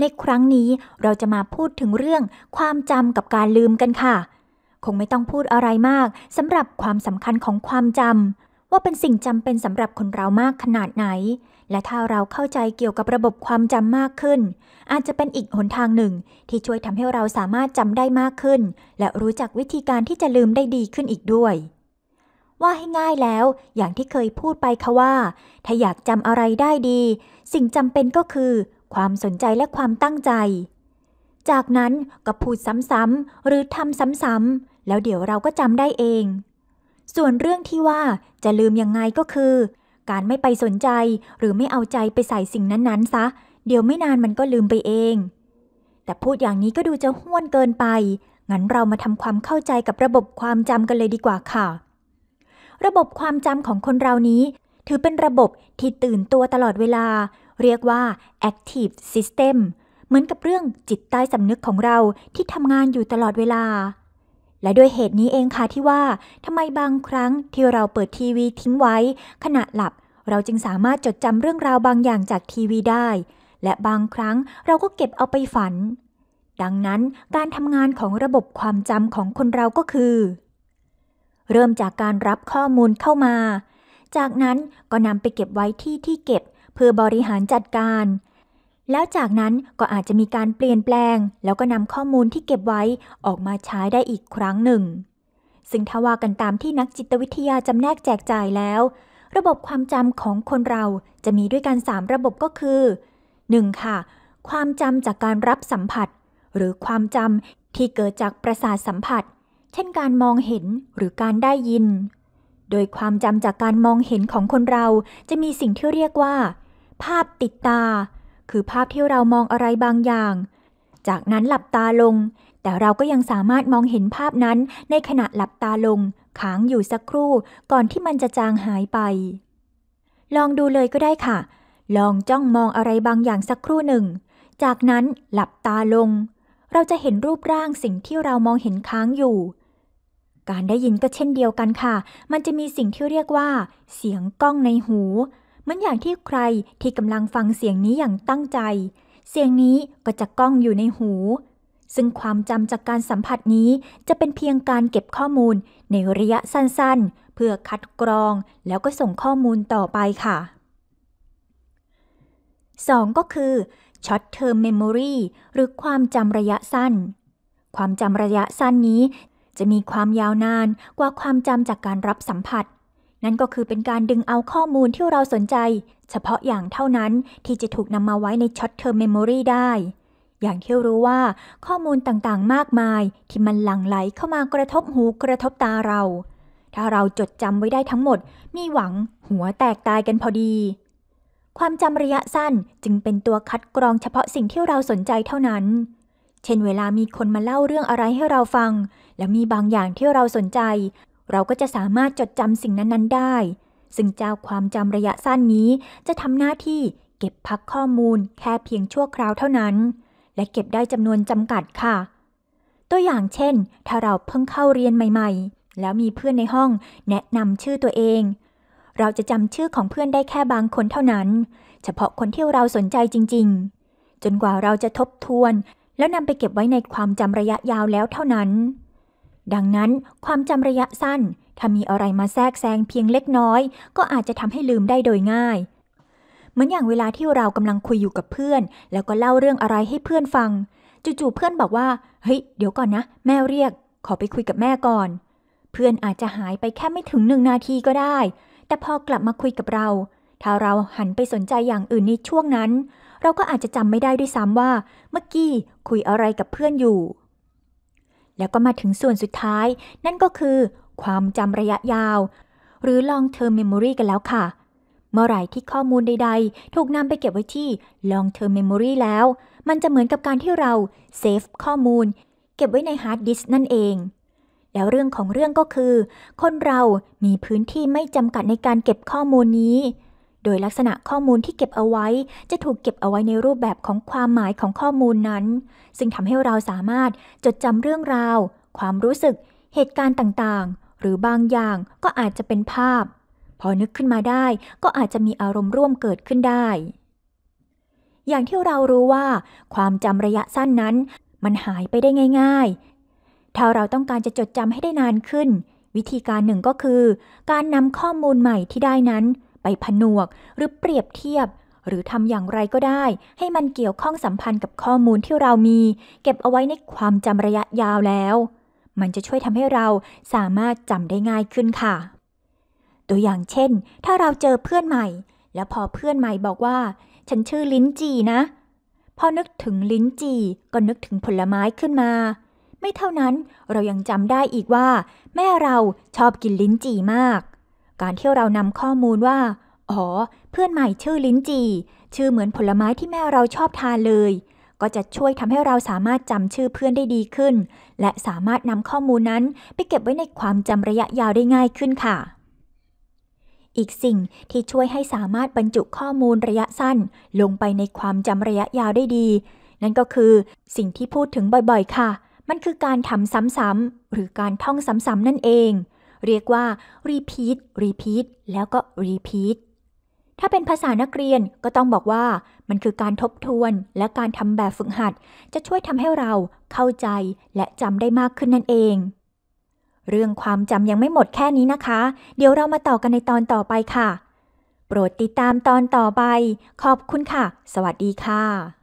ในครั้งนี้เราจะมาพูดถึงเรื่องความจำกับการลืมกันค่ะ คงไม่ต้องพูดอะไรมากสำหรับความสำคัญของความจำว่าเป็นสิ่งจำเป็นสำหรับคนเรามากขนาดไหน และถ้าเราเข้าใจเกี่ยวกับระบบความจำมากขึ้น อาจจะเป็นอีกหนทางหนึ่ง ที่ช่วยทำให้เราสามารถจำได้มากขึ้น และรู้จักวิธีการที่จะลืมได้ดีขึ้นอีกด้วยว่าให้ง่ายแล้วอย่างที่เคยพูดไปค่ะว่า ถ้าอยากจำอะไรได้ดี สิ่งจำเป็นก็คือ ความสนใจและความตั้งใจ จากนั้นก็พูดซ้ำๆหรือทำซ้ำๆแล้วเดี๋ยวเราก็จำได้เอง ส่วนเรื่องที่ว่าจะลืมยังไงก็คือ การไม่ไปสนใจหรือไม่เอาใจไปใส่สิ่งนั้นๆซะ เดี๋ยวไม่นานมันก็ลืมไปเอง แต่พูดอย่างนี้ก็ดูจะห้วนเกินไป งั้นเรามาทำความเข้าใจกับระบบความจำกันเลยดีกว่าค่ะ ระบบความจำของคนเรานี้ ถือเป็นระบบที่ตื่นตัวตลอดเวลา เรียกว่า active system เหมือนกับเรื่องจิตใต้สำนึกของเราที่ทำงานอยู่ตลอดเวลา และด้วยเหตุนี้เองค่ะที่ว่าทำไมบางครั้งที่เราเปิดทีวีทิ้งไว้ ขณะหลับเราจึงสามารถจดจำเรื่องราวบางอย่างจากทีวีได้ และบางครั้งเราก็เก็บเอาไปฝัน ดังนั้นการทำงานของระบบความจำของคนเราก็คือ เริ่มจากการรับข้อมูลเข้ามา จากนั้นก็นำไปเก็บไว้ที่ที่เก็บ เพื่อบริหารจัดการ แล้วจากนั้นก็อาจจะมีการเปลี่ยนแปลง แล้วก็นำข้อมูลที่เก็บไว้ออกมาใช้ได้อีกครั้งหนึ่ง ซึ่งถ้าว่ากันตามที่นักจิตวิทยาจำแนกแจกจ่ายแล้ว ระบบความจำของคนเราจะมีด้วยกัน 3 ระบบก็คือ 1. ค่ะ ความจำจากการรับสัมผัส หรือความจำที่เกิดจากประสาทสัมผัส เช่นการมองเห็นหรือการได้ยิน โดยความจำจากการมองเห็นของคนเราจะมีสิ่งที่เรียกว่า ภาพติดตา คือภาพที่เรามองอะไรบางอย่าง จากนั้นหลับตาลง แต่เราก็ยังสามารถมองเห็นภาพนั้นในขณะหลับตาลงค้างอยู่สักครู่ก่อนที่มันจะจางหายไป ลองดูเลยก็ได้ค่ะ ลองจ้องมองอะไรบางอย่างสักครู่หนึ่ง จากนั้นหลับตาลง เราจะเห็นรูปร่างสิ่งที่เรามองเห็นค้างอยู่ การได้ยินก็เช่นเดียวกันค่ะ มันจะมีสิ่งที่เรียกว่า เสียงก้องในหูเหมือนอย่างที่ใครที่กำลังฟังเสียงนี้อย่างตั้งใจ เสียงนี้ก็จะก้องอยู่ในหู ซึ่งความจำจากการสัมผัสนี้จะเป็นเพียงการเก็บข้อมูลในระยะสั้นๆ เพื่อคัดกรองแล้วก็ส่งข้อมูลต่อไปค่ะ 2. ก็คือ short term memory หรือความจำระยะสั้น ความจำระยะสั้นนี้ จะมีความยาวนานกว่าความจำจากการรับสัมผัส นั่นก็คือเป็นการดึงเอาข้อมูลที่เราสนใจ เฉพาะอย่างเท่านั้นที่จะถูกนำมาไว้ใน short term memory ได้ อย่างที่รู้ว่าข้อมูลต่างๆ มากมาย ที่มันหลั่งไหลเข้ามากระทบหูกระทบตาเรา ถ้าเราจดจำไว้ได้ทั้งหมด มีหวังหัวแตกตายกันพอดีความจำระยะสั้นจึงเป็นตัวคัดกรองเฉพาะสิ่งที่เราสนใจเท่านั้น เช่นเวลามีคนมาเล่าเรื่องอะไรให้เราฟัง และมีบางอย่างที่เราสนใจ เราก็จะสามารถจดจำสิ่งนั้น ๆ ได้ ซึ่งเจ้าความจำระยะสั้นนี้จะทำหน้าที่เก็บพักข้อมูลแค่เพียงชั่วคราวเท่านั้น และเก็บได้จำนวนจำกัดค่ะ ตัวอย่างเช่น ถ้าเราเพิ่งเข้าเรียนใหม่ ๆ แล้วมีเพื่อนในห้องแนะนำชื่อตัวเอง เราจะจำชื่อของเพื่อนได้แค่บางคนเท่านั้น เฉพาะคนที่เราสนใจจริง ๆ จนกว่าเราจะทบทวน แล้วนำไปเก็บไว้ในความจำระยะยาวแล้วเท่านั้น ดังนั้นความจำระยะสั้น ถ้ามีอะไรมาแทรกแซงเพียงเล็กน้อย ก็อาจจะทำให้ลืมได้โดยง่าย เหมือนอย่างเวลาที่เรากำลังคุยอยู่กับเพื่อน แล้วก็เล่าเรื่องอะไรให้เพื่อนฟัง จู่ๆเพื่อนบอกว่า เฮ้ย เดี๋ยวก่อนนะ แม่เรียก ขอไปคุยกับแม่ก่อน เพื่อนอาจจะหายไปแค่ไม่ถึงหนึ่งนาทีก็ได้ แต่พอกลับมาคุยกับเราถ้าเราหันไปสนใจอย่างอื่นในช่วงนั้น เราก็อาจจะจำไม่ได้ด้วยซ้ำว่า เมื่อกี้คุยอะไรกับเพื่อนอยู่ แล้วก็มาถึงส่วนสุดท้าย นั่นก็คือ ความจำระยะยาว หรือ long term memory กันแล้วค่ะ เมื่อไหร่ที่ข้อมูลใด ๆ ถูกนำไปเก็บไว้ที่ long term memory แล้ว มันจะเหมือนกับการที่เราเซฟข้อมูล เก็บไว้ในฮาร์ดดิสก์นั่นเองแล้วเรื่องของเรื่องก็คือ คนเรามีพื้นที่ไม่จำกัดในการเก็บข้อมูลนี้ โดยลักษณะข้อมูลที่เก็บเอาไว้ จะถูกเก็บเอาไว้ในรูปแบบของความหมายของข้อมูลนั้น ซึ่งทำให้เราสามารถจดจำเรื่องราว ความรู้สึก เหตุการณ์ต่างๆ หรือบางอย่างก็อาจจะเป็นภาพ พอนึกขึ้นมาได้ก็อาจจะมีอารมณ์ร่วมเกิดขึ้นได้ อย่างที่เรารู้ว่า ความจำระยะสั้นนั้น มันหายไปได้ง่าย ๆ ถ้าเราต้องการจะจดจำให้ได้นานขึ้น วิธีการหนึ่งก็คือ การนำข้อมูลใหม่ที่ได้นั้น ไปผนวก หรือเปรียบเทียบ หรือทำอย่างไรก็ได้ ให้มันเกี่ยวข้องสัมพันธ์กับข้อมูลที่เรามี เก็บเอาไว้ในความจำระยะยาวแล้ว มันจะช่วยทำให้เราสามารถจำได้ง่ายขึ้นค่ะ ตัวอย่างเช่น ถ้าเราเจอเพื่อนใหม่ แล้วพอเพื่อนใหม่บอกว่า ฉันชื่อลิ้นจีนะพอนึกถึงลิ้นจีก็นึกถึงผลไม้ขึ้นมา ไม่เท่านั้นเรายังจำได้อีกว่า แม่เราชอบกินลิ้นจีมาก การที่เรานำข้อมูลว่า อ๋อ เพื่อนใหม่ชื่อลิ้นจี ชื่อเหมือนผลไม้ที่แม่เราชอบทานเลย ก็จะช่วยทำให้เราสามารถจำชื่อเพื่อนได้ดีขึ้น และสามารถนำข้อมูลนั้นไปเก็บไว้ในความจำระยะยาวได้ง่ายขึ้นค่ะอีกสิ่งที่ช่วยให้สามารถบรรจุข้อมูลระยะสั้น ลงไปในความจำระยะยาวได้ดี นั่นก็คือสิ่งที่พูดถึงบ่อยๆ ค่ะ มันคือการทำซ้ำๆหรือการท่องซ้ำๆนั่นเอง เรียกว่า repeat repeat แล้วก็ repeat ถ้าเป็นภาษานักเรียนก็ต้องบอกว่า มันคือการทบทวนและการทำแบบฝึกหัด จะช่วยทำให้เราเข้าใจและจำได้มากขึ้นนั่นเอง เรื่องความจำยังไม่หมดแค่นี้นะคะ เดี๋ยวเรามาต่อกันในตอนต่อไปค่ะ โปรดติดตามตอนต่อไป ขอบคุณค่ะ สวัสดีค่ะ